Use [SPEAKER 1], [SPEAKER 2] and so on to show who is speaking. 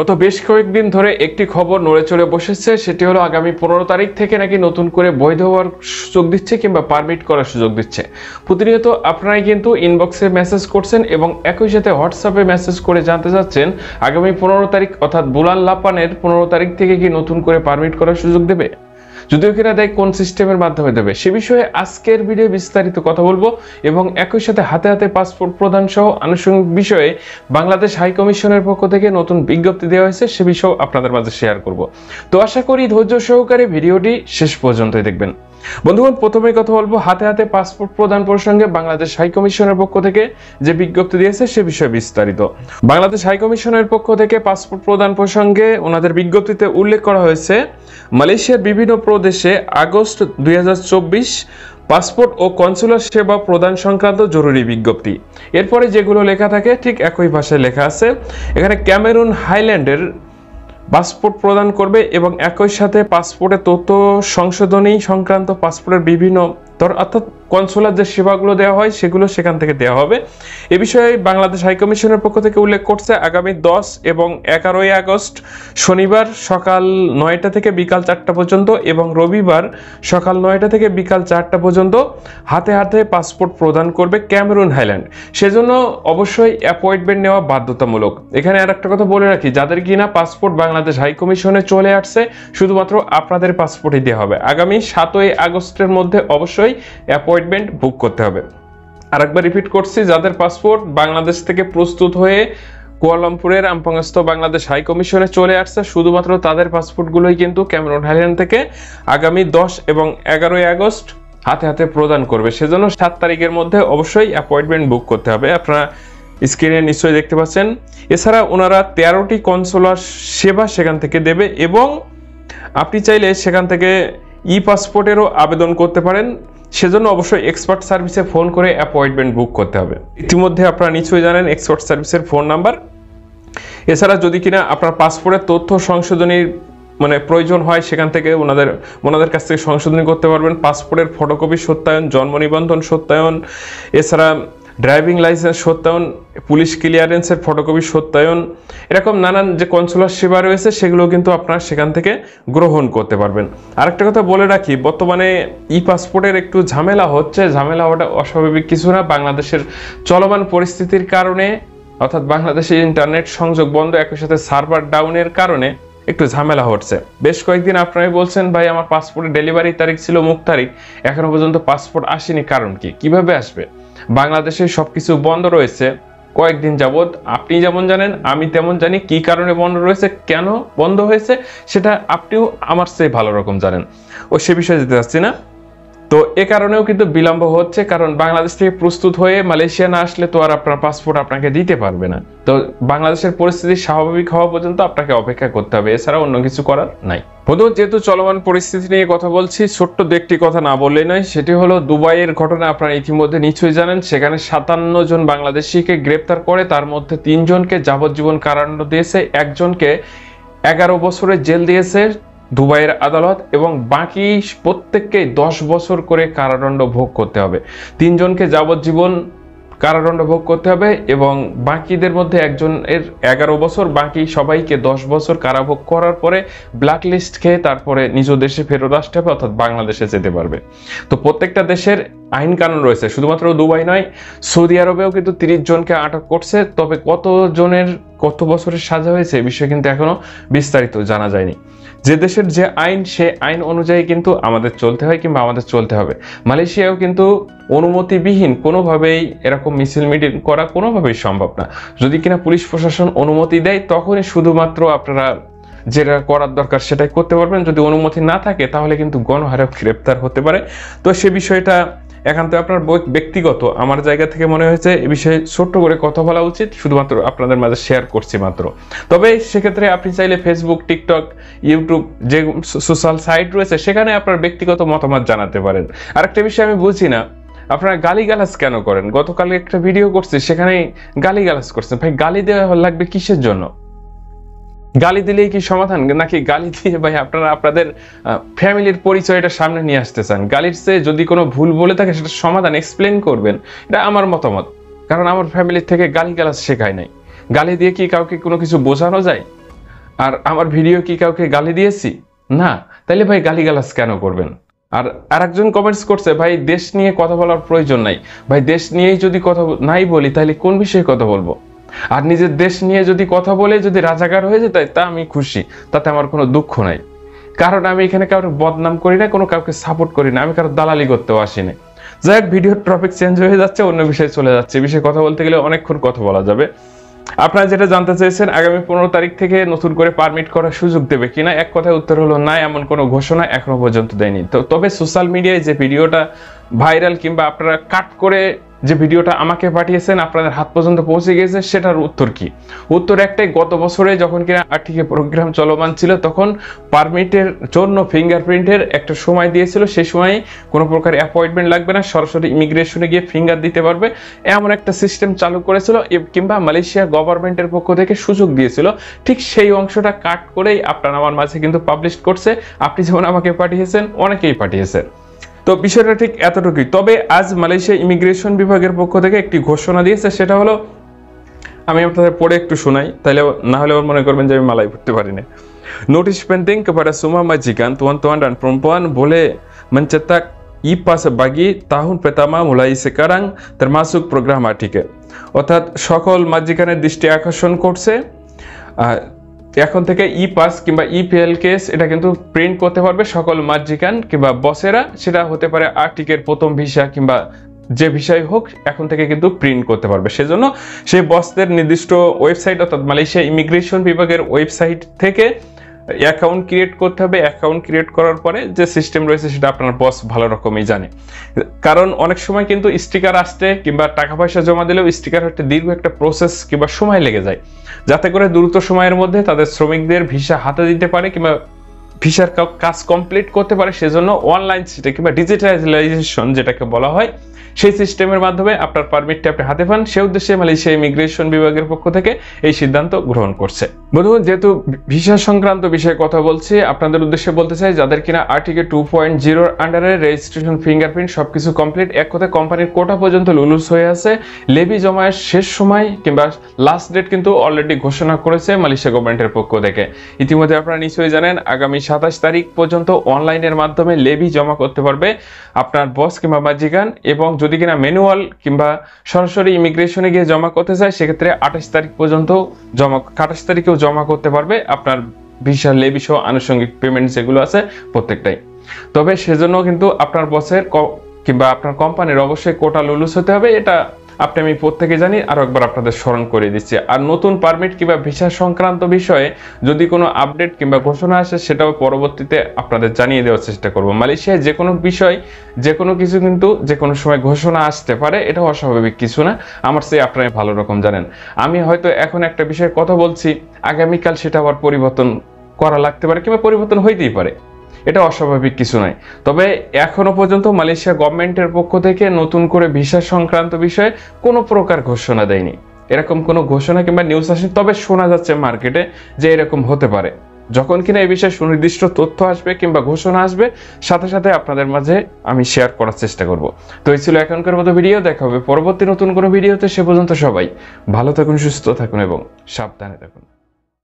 [SPEAKER 1] গত বেশ কয়েকদিন ধরে একটি খবর নড়ে চড়ে বসেছে, সেটি হলো আগামী পনেরো তারিখ থেকে নাকি নতুন করে বৈধ হওয়ার সুযোগ দিচ্ছে কিংবা পারমিট করার সুযোগ দিচ্ছে। প্রতিনিয়ত আপনারাই কিন্তু ইনবক্সে মেসেজ করছেন এবং একই সাথে হোয়াটসঅ্যাপে মেসেজ করে জানতে চাচ্ছেন, আগামী পনেরো তারিখ অর্থাৎ বুলান লাপানের পনেরো তারিখ থেকে কি নতুন করে পারমিট করার সুযোগ দেবে? যদিও কিনা দেয় কোন সিস্টেমের মাধ্যমে দেবে। সে বিষয়ে আজকের ভিডিও বিস্তারিত কথা বলব এবং একই সাথে হাতে হাতে পাসপোর্ট প্রদান সহ আনুষঙ্গিক বিষয়ে বাংলাদেশ হাই কমিশনের পক্ষ থেকে নতুন বিজ্ঞপ্তি দেওয়া হয়েছে, সে বিষয়েও আপনাদের মাঝে শেয়ার করব। তো আশা করি ধৈর্য সহকারে ভিডিওটি শেষ পর্যন্তই দেখবেন। বন্ধুগণ, প্রথমেই কথা বলব, হাতে হাতে পাসপোর্ট প্রদান প্রসঙ্গে বাংলাদেশ হাই কমিশনের পক্ষ থেকে যে বিজ্ঞপ্তি দিয়েছে সে বিষয়ে বিস্তারিত। বাংলাদেশ হাই কমিশনের পক্ষ থেকে পাসপোর্ট প্রদান প্রসঙ্গে ওনাদের বিজ্ঞপ্তিতে উল্লেখ করা হয়েছে, মালয়েশিয়ার বিভিন্ন প্রদেশে আগস্ট দুই হাজার চব্বিশ পাসপোর্ট ও কনসুলার সেবা প্রদান সংক্রান্ত জরুরি বিজ্ঞপ্তি। এরপরে যেগুলো লেখা থাকে, ঠিক একই ভাষায় লেখা আছে। এখানে ক্যামেরুন হাইল্যান্ডের পাসপোর্ট প্রদান করবে এবং একই সাথে পাসপোর্টের তথ্য সংশোধনী সংক্রান্ত পাসপোর্টের বিভিন্ন অর্থাৎ কনসুলার যে সেবাগুলো দেওয়া হয়, সেগুলো সেখান থেকে দেওয়া হবে। এ বিষয়ে বাংলাদেশ হাইকমিশনের পক্ষ থেকে উল্লেখ করছে, আগামী দশ এবং এগারোই আগস্ট শনিবার সকাল নয়টা থেকে বিকাল চারটা পর্যন্ত এবং রবিবার সকাল নয়টা থেকে বিকাল চারটা পর্যন্ত হাতে হাতে পাসপোর্ট প্রদান করবে ক্যামেরুন হাইল্যান্ড। সেজন্য অবশ্যই অ্যাপয়েন্টমেন্ট নেওয়া বাধ্যতামূলক। এখানে আর একটা কথা বলে রাখি, যাদের কিনা পাসপোর্ট বাংলাদেশ হাইকমিশনে চলে আসছে, শুধুমাত্র আপনাদের পাসপোর্টই দেওয়া হবে। আগামী সাতই আগস্টের মধ্যে অবশ্যই অ্যাপয়েন্টমেন্ট বুক করতে হবে। আরেকবার রিপিট করছি, যাদের পাসপোর্ট বাংলাদেশ থেকে প্রস্তুত হয়ে কুয়ালামপুরের আমপঙ্গস্থ বাংলাদেশ হাই কমিশনে চলে আসছে, শুধুমাত্র তাদের পাসপোর্টগুলোই কিন্তু ক্যামেরন হাইল্যান্ড থেকে আগামী দশ এবং এগারোই আগস্ট হাতে হাতে প্রদান করবে। সেজন্য সাত তারিখের মধ্যে অবশ্যই অ্যাপয়েন্টমেন্ট বুক করতে হবে। আপনারা স্ক্রিনে নিশ্চয়ই দেখতে পাচ্ছেন। এছাড়া ওনারা তেরোটি কনসোলার সেবা সেখান থেকে দেবে এবং আপনি চাইলে সেখান থেকে ই পাসপোর্টেরও আবেদন করতে পারেন। সেজন্য অবশ্যই এক্সপার্ট সার্ভিসে ফোন করে অ্যাপয়েন্টমেন্ট বুক করতে হবে। ইতিমধ্যে আপনারা নিশ্চয়ই জানেন এক্সপার্ট সার্ভিসের ফোন নাম্বার এছাড়া যদি কিনা আপনার পাসপোর্টের তথ্য সংশোধনীর মানে প্রয়োজন হয়, সেখান থেকে ওনাদের ওনাদের কাছ থেকে সংশোধনী করতে পারবেন। পাসপোর্টের ফটোকপি সত্যায়ন, জন্ম নিবন্ধন সত্যায়ন। এছাড়া ড্রাইভিং লাইসেন্স সত্যায়ন, পুলিশ ক্লিয়ারেন্সের ফটোকপি সত্যায়ন, এরকম নানান যে কনসুলার সেবা রয়েছে, সেগুলো কিন্তু আপনারা সেখান থেকে গ্রহণ করতে পারবেন। আরেকটা কথা বলে রাখি, বর্তমানে ই পাসপোর্টের একটু ঝামেলা হচ্ছে। ঝামেলা হওয়াটা অস্বাভাবিক কিছু না। বাংলাদেশের চলমান পরিস্থিতির কারণে, অর্থাৎ বাংলাদেশের ইন্টারনেট সংযোগ বন্ধ, একই সাথে সার্ভার ডাউনের কারণে একটু ঝামেলা হচ্ছে। বেশ কয়েকদিন আপনারাই বলছেন, ভাই, আমার পাসপোর্টের ডেলিভারি তারিখ ছিল মুখ তারিখ। এখনও পর্যন্ত পাসপোর্ট আসেনি, কারণ কি? কীভাবে আসবে? বাংলাদেশে সব কিছু বন্ধ রয়েছে। কয়েকদিন যাবৎ আপনি যেমন জানেন, আমি তেমন জানি কি কারণে বন্ধ রয়েছে, কেন বন্ধ হয়েছে, সেটা আপনিও আমার চেয়ে ভালো রকম জানেন। ও সে বিষয়ে যেতে চাচ্ছি না। তো এ কারণেও কিন্তু বিলম্ব হচ্ছে, কারণ বাংলাদেশ থেকে প্রস্তুত হয়ে মালয়েশিয়া না আসলে তো আর আপনার পাসপোর্ট আপনাকে দিতে পারবে না। তো বাংলাদেশের পরিস্থিতি স্বাভাবিক হওয়া পর্যন্ত আপনাকে অপেক্ষা করতে হবে এছাড়া অন্য কিছু করার নাই। বন্ধু যেহেতু চলমান পরিস্থিতি নিয়ে কথা বলছি, ছোট্ট দু একটি কথা না বললেই নয়, সেটি হলো দুবাইয়ের ঘটনা আপনারা ইতিমধ্যে নিশ্চয়ই জানেন, সেখানে সাতান্ন জন বাংলাদেশিকে গ্রেপ্তার করে, তার মধ্যে তিনজনকে যাবজ্জীবন কারাদণ্ড দিয়েছে, একজনকে এগারো বছরের জেল দিয়েছে দুবাইয়ের আদালত এবং বাকি প্রত্যেককে দশ বছর করে কারাদণ্ড ভোগ করতে হবে। তিনজনকে যাবজ্জীবন কারাদণ্ড ভোগ করতে হবে এবং বাকিদের মধ্যে একজনের এগারো বছর, বাকি সবাইকে দশ বছর কারাভোগ করার পরে ব্ল্যাক লিস্ট খেয়ে তারপরে নিজ দেশে ফেরত আসতে হবে, অর্থাৎ বাংলাদেশে যেতে পারবে। তো প্রত্যেকটা দেশের আইন কানুন রয়েছে, শুধুমাত্র দুবাই নয়, সৌদি আরবেও কিন্তু তিরিশ জনকে আটক করছে, তবে কত জনের কত বছরের সাজা হয়েছে বিষয়ে কিন্তু এখনও বিস্তারিত জানা যায়নি। যে দেশের যে আইন সে আইন অনুযায়ী কিন্তু আমাদের চলতে হয় কিংবা আমাদের চলতে হবে। মালয়েশিয়াও কিন্তু অনুমতিবিহীন কোনোভাবেই এরকম মিছিল মিটিং করা কোনোভাবেই সম্ভব না। যদি কিনা পুলিশ প্রশাসন অনুমতি দেয়, তখনই শুধুমাত্র আপনারা যেটা করার দরকার সেটাই করতে পারবেন। যদি অনুমতি না থাকে, তাহলে কিন্তু গণহারে গ্রেপ্তার হতে পারে। তো সে বিষয়টা একান্ত আপনার ব্যক্তিগত। আমার জায়গা থেকে মনে হয়েছে, এ বিষয়ে ছোট্ট করে কথা বলা উচিত, শুধুমাত্র আপনাদের মাঝে শেয়ার করছি মাত্র। তবে সেক্ষেত্রে আপনি চাইলে ফেসবুক টিকটক ইউটিউব যে সোশ্যাল সাইট রয়েছে, সেখানে আপনার ব্যক্তিগত মতামত জানাতে পারেন। আরেকটা বিষয় আমি বুঝি না, আপনারা গালি গালাজ কেন করেন? গতকাল একটা ভিডিও করছি সেখানে গালি গালাজ করছেন। ভাই, গালি দেওয়া লাগবে কিসের জন্য? গালি দিলেই কি সমাধান? নাকি গালি দিয়ে ভাই আপনারা আপনাদের ফ্যামিলির পরিচয়টা সামনে নিয়ে আসতে চান? গালির চেয়ে যদি কোনো ভুল বলে থাকে, সেটা সমাধান এক্সপ্লেন করবেন। এটা আমার মতামত। কারণ আমার ফ্যামিলির থেকে গালি গালাজ শেখায় নাই। গালি দিয়ে কি কাউকে কোনো কিছু বোঝানো যায়? আর আমার ভিডিও কি কাউকে গালি দিয়েছি? না। তাইলে ভাই গালি গালিগালাজ কেন করবেন? আর আরেকজন কমেন্টস করছে, ভাই, দেশ নিয়ে কথা বলার প্রয়োজন নাই। ভাই, দেশ নিয়েই যদি কথা নাই বলি তাহলে কোন বিষয়ে কথা বলব? আর নিজের দেশ নিয়ে যদি কথা বলে, যদি রাজাকার হয়ে যেত তা আমি খুশি। তাতে আমার কোনো দুঃখ নাই। কারণ আমি এখানে কারোর বদনাম করি না, কোনো কাউকে সাপোর্ট করি না। আমি কারোর দালালি করতেও আসি আসিনি। যাই হোক ভিডিওর টপিক চেঞ্জ হয়ে যাচ্ছে, অন্য বিষয়ে চলে যাচ্ছে। বিষয়ে কথা বলতে গেলে অনেকক্ষণ কথা বলা যাবে। আপনারা যেটা জানতে চাইছেন আগামী পনেরো তারিখ থেকে নতুন করে পারমিট করার সুযোগ দেবে কিনা, এক কথায় উত্তর হলো না, এমন কোনো ঘোষণা এখনও পর্যন্ত দেয়নি। তো তবে সোশ্যাল মিডিয়ায় যে ভিডিওটা ভাইরাল কিংবা আপনারা কাট করে যে ভিডিওটা আমাকে পাঠিয়েছেন, আপনাদের হাত পর্যন্ত পৌঁছে গিয়েছে, সেটার উত্তর কি? উত্তর একটাই, গত বছরে যখন কিনা আর্টিকে প্রোগ্রাম চলমান ছিল, তখন পারমিটের জন্য ফিঙ্গারপ্রিন্টের একটা সময় দিয়েছিল। সেই সময় কোনো প্রকার অ্যাপয়েন্টমেন্ট লাগবে না, সরাসরি ইমিগ্রেশনে গিয়ে ফিঙ্গার দিতে পারবে। এমন একটা সিস্টেম চালু করেছিল কিংবা মালয়েশিয়া গভর্নমেন্টের পক্ষ থেকে সুযোগ দিয়েছিল। ঠিক সেই অংশটা কাট করেই আপনার আমার মাঝে কিন্তু পাবলিশ করছে। আপনি যেমন আমাকে পাঠিয়েছেন, অনেকেই পাঠিয়েছেন তো বিষয়টা ঠিক এতটুকুই। তবে আজ মালয়েশিয়া ইমিগ্রেশন বিভাগের পক্ষ থেকে একটি ঘোষণা দিয়েছে, সেটা হলো, আমি আপনাদের পরে একটু শোনাই তাহলে না হলে মনে করবেন যে আমি মালাই ভরতে পারি না নোটিশ পেন্টিং কপাটা সুমা মাজিকান তোয়ান তোয়ান ডান প্রম্পান বলে মঞ্চেতাক ই পাস বাগি, তাহুন পেতামা, মুলাই সেকারাং তার মাসুক প্রোগ্রাম আটিকে অর্থাৎ সকল মাঝিখানের দৃষ্টি আকর্ষণ করছে। এখন থেকে ই পাস কিংবা ইপিএল কেস এটা কিন্তু প্রিন্ট করতে পারবে সকল মার্জিকান কিংবা বসেরা। সেটা হতে পারে আর্টিকের প্রথম ভিসা কিংবা যে বিষয় হোক, এখন থেকে কিন্তু প্রিন্ট করতে পারবে। সেজন্য সেই বসদের নির্দিষ্ট ওয়েবসাইট অর্থাৎ মালয়েশিয়া ইমিগ্রেশন বিভাগের ওয়েবসাইট থেকে অ্যাকাউন্ট ক্রিয়েট করতে হবে অ্যাকাউন্ট ক্রিয়েট করার পরে যে সিস্টেম রয়েছে সেটা আপনার বস ভালো রকমই জানে। কারণ অনেক সময় কিন্তু স্টিকার আসতে কিংবা টাকা পয়সা জমা দিলেও স্টিকার হতে দীর্ঘ একটা প্রসেস কিংবা সময় লেগে যায়। যাতে করে দ্রুত সময়ের মধ্যে তাদের শ্রমিকদের ভিসা হাতে দিতে পারে কিংবা ভিসার কাজ কমপ্লিট করতে পারে, সেজন্য অনলাইন সিস্টেম কিংবা ডিজিটালাইজেশন যেটাকে বলা হয়, সেই সিস্টেমের মাধ্যমে আপনার পারমিটটা আপনি হাতে পান। সে উদ্দেশ্যে মালয়েশিয়া ইমিগ্রেশন বিভাগের পক্ষ থেকে এই সিদ্ধান্ত গ্রহণ করছে। বন্ধুগণ, যেহেতু ভিসা সংক্রান্ত বিষয়ে কথা বলছি, আপনাদের উদ্দেশ্যে বলতে চাই, যাদের কিনা আর্টিকে টু পয়েন্ট জিরোর আন্ডারে রেজিস্ট্রেশন ফিঙ্গারপ্রিন্ট সবকিছু কমপ্লিট এক কথায় কোম্পানির কোটা পর্যন্ত লুলুস হয়ে আছে। লেবি জমায়ের শেষ সময় কিংবা লাস্ট ডেট কিন্তু অলরেডি ঘোষণা করেছে মালয়েশিয়া গভর্নমেন্টের পক্ষ থেকে। ইতিমধ্যে আপনারা নিশ্চয়ই জানেন, আগামী সাতাশ তারিখ পর্যন্ত অনলাইনের মাধ্যমে লেবি জমা করতে পারবে আপনার বস কিংবা মাজিগান এবং যদি কিনা ম্যানুয়াল কিংবা সরাসরি ইমিগ্রেশনে গিয়ে জমা করতে চায়, সেক্ষেত্রে আঠাশ তারিখ পর্যন্ত জমা, আঠাশ তারিখেও জমা করতে পারবে আপনার ভিসা, লেবি সহ আনুষঙ্গিক পেমেন্ট যেগুলো আছে প্রত্যেকটাই। তবে সেজন্য কিন্তু আপনার বসের কিংবা আপনার কোম্পানির অবশ্যই কোটা লুলুস হতে হবে। এটা আপনি আমি প্রত্যেকে জানি, আরও একবার আপনাদের স্মরণ করে দিচ্ছি। আর নতুন পারমিট কিংবা ভিসা সংক্রান্ত বিষয়ে যদি কোনো আপডেট কিংবা ঘোষণা আসে, সেটাও পরবর্তীতে আপনাদের জানিয়ে দেওয়ার চেষ্টা করব। মালয়েশিয়ায় যে কোনো বিষয়, যে কোনো কিছু কিন্তু যে কোনো সময় ঘোষণা আসতে পারে এটা অস্বাভাবিক কিছু না। আমার চেয়ে আপনারা ভালো রকম জানেন। আমি হয়তো এখন একটা বিষয়ে কথা বলছি, আগামীকাল সেটা আবার পরিবর্তন করা লাগতে পারে কিংবা পরিবর্তন হইতেই পারে। এটা অস্বাভাবিক কিছু নয়। তবে এখনও পর্যন্ত মালয়েশিয়া গভর্নমেন্টের পক্ষ থেকে নতুন করে ভিসা সংক্রান্ত বিষয়ে কোনো প্রকার ঘোষণা দেয়নি। এরকম কোনো ঘোষণা কিংবা নিউজ আসেনি, তবে শোনা যাচ্ছে মার্কেটে যে এরকম হতে পারে। যখন কিনা এই বিষয়ে সুনির্দিষ্ট তথ্য আসবে কিংবা ঘোষণা আসবে, সাথে সাথে আপনাদের মাঝে আমি শেয়ার করার চেষ্টা করব। তো এই ছিল এখনকার মতো ভিডিও দেখা হবে পরবর্তী নতুন কোনো ভিডিওতে সে পর্যন্ত সবাই ভালো থাকুন, সুস্থ থাকুন এবং সাবধানে থাকুন।